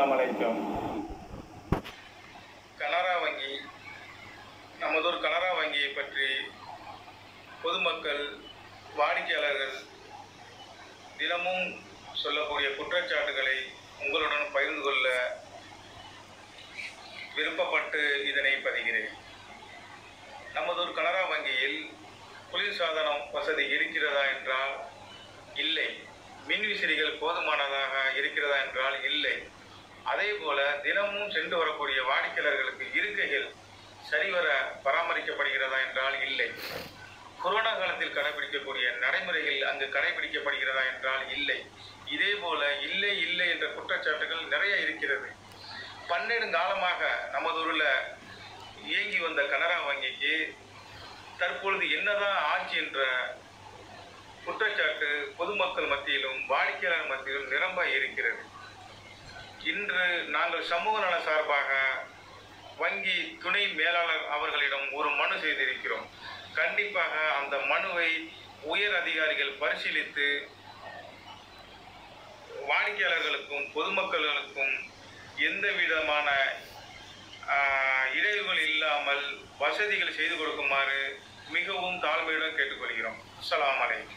அலைக்கும். கனரா வங்கி நமதூர் கனரா வங்கியை பற்றி பொதுமக்கள் வாடிக்கையாளர்கள் தினமும் சொல்லக்கூடிய குற்றச்சாட்டுகளை உங்களுடன் பகிர்ந்து கொள்ள விருப்பப்பட்டு இதனை பதிகிறேன். நமதூர் கனரா வங்கியில் குளிர்சாதனம் வசதி இருக்கிறதா என்றால் இல்லை. மின்விசிறிகள் போதுமானதாக இருக்கிறதா என்றால் இல்லை. அதே போல தினமும் சென்று வரக்கூடிய வாடிக்கையாளர்களுக்கு இருக்கைகள் சரிவர பராமரிக்கப்படுகிறதா என்றால் இல்லை. கொரோனா காலத்தில் கடைபிடிக்கக்கூடிய நடைமுறைகள் அங்கு கடைபிடிக்கப்படுகிறதா என்றால் இல்லை. இதே போல இல்லை இல்லை என்ற குற்றச்சாட்டுகள் நிறைய இருக்கிறது. பன்னெடுங்காலமாக நமது ஊரில் இயங்கி வந்த கனரா வங்கிக்கு தற்பொழுது என்னதான் ஆட்சி என்ற குற்றச்சாட்டு பொதுமக்கள் மத்தியிலும் வாடிக்கையாளர் மத்தியிலும் நிரம்ப இருக்கிறது. இன்று நாங்கள் சமூக நல சார்பாக வங்கி துணை மேலாளர் அவர்களிடம் ஒரு மனு செய்திருக்கிறோம். கண்டிப்பாக அந்த மனுவை உயர் அதிகாரிகள் பரிசீலித்து வாடிக்கையாளர்களுக்கும் பொதுமக்களுக்கும் எந்த விதமான இடைவுகள் இடையூறுகள் இல்லாமல் வசதிகள் செய்து கொடுக்குமாறு மிகவும் தாழ்மையுடன் கேட்டுக்கொள்கிறோம். அஸ்ஸலாமு அலைக்கும்.